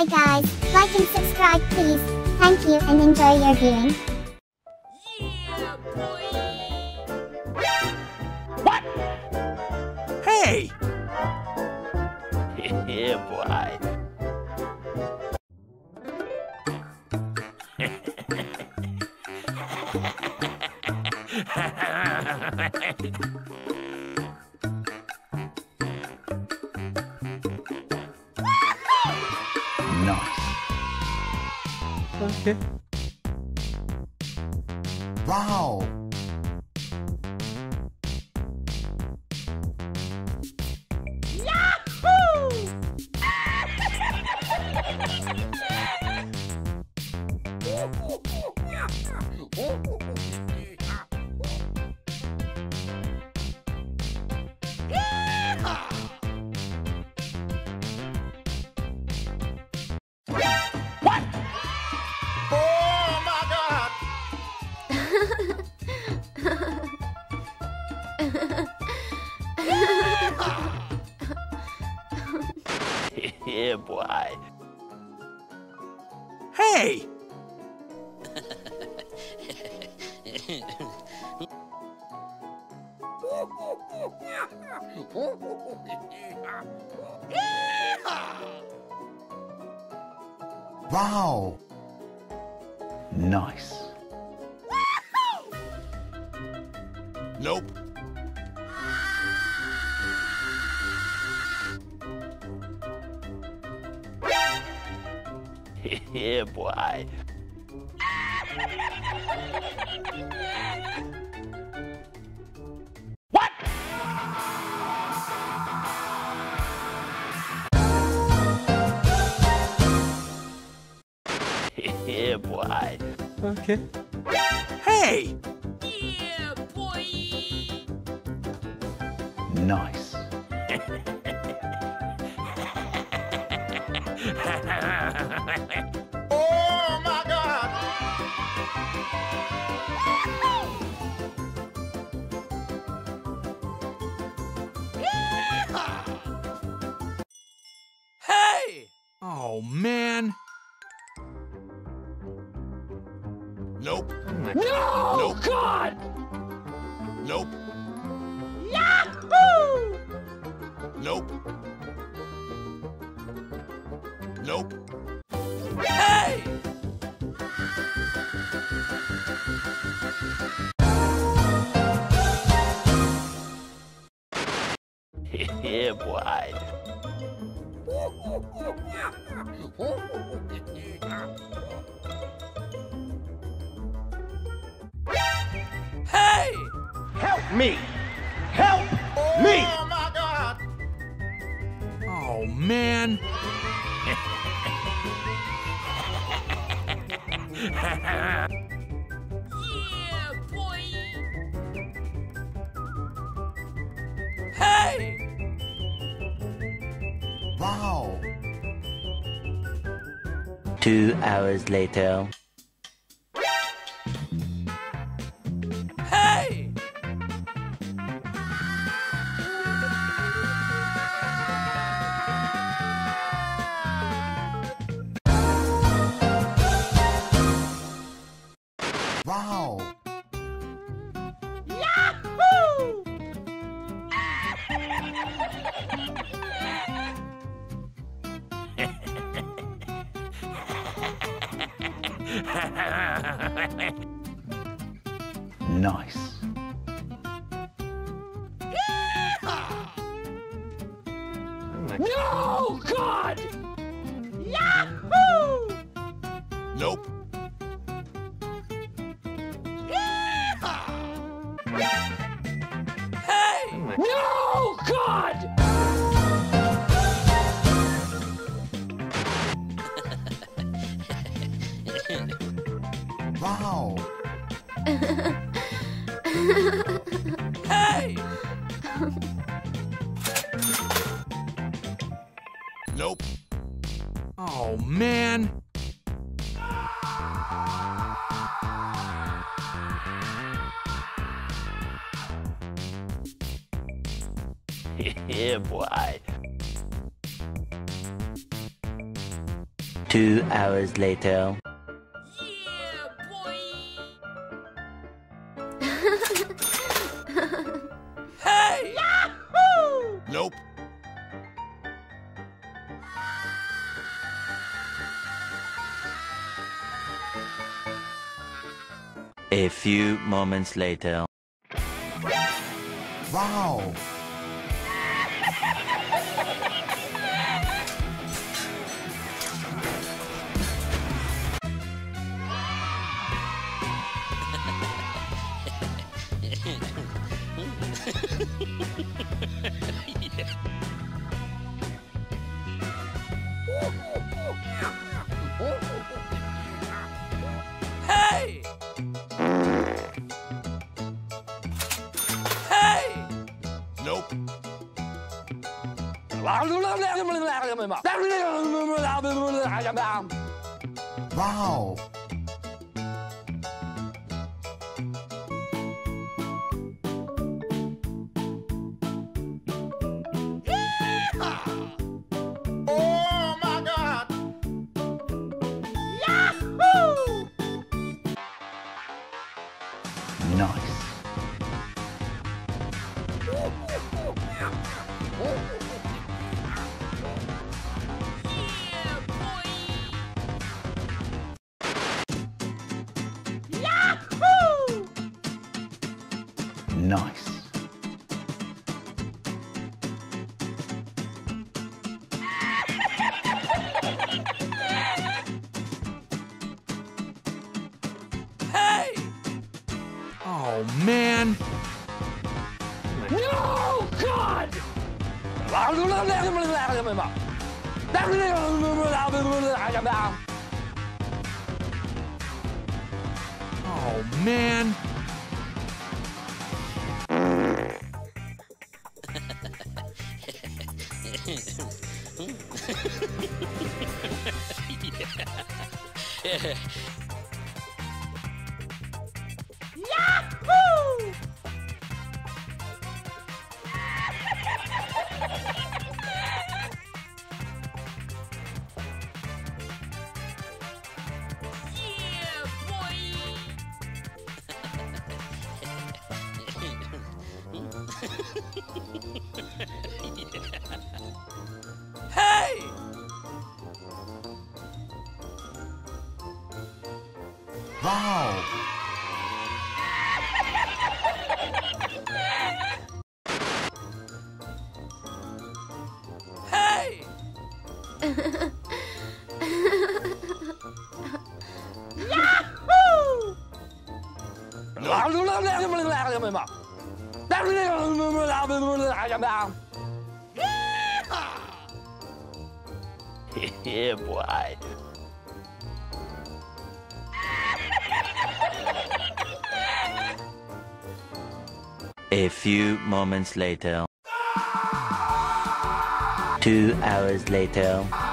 Bye guys, like and subscribe please. Thank you and enjoy your viewing. Yeah, boy. What? Hey! yeah, boy. Nice. Wow. yeah, boy. Hey! Wow. Nice. Nope. yeah, boy. What? yeah, boy. Okay. Hey! Yeah, boy. Nice. Nope. No! Nope. God! Nope. Yahoo! Nope. Nope. Hey! yeah, boy. me! Help me! Oh my god! Oh man. Yeah, boy. Hey! Wow. Two hours later. Nice. No! God! Yahoo! Nope. Wow. Hey! Nope. Oh man. yeah, boy. Two hours later. Few moments later. Wow. Wow. Oh my god. Yahoo! Nice. Nice. Hey! Oh man. No, God! Oh man. Yahoo! Yeah, boy! Yahoo! yeah, boy. A few moments later. Two hours later.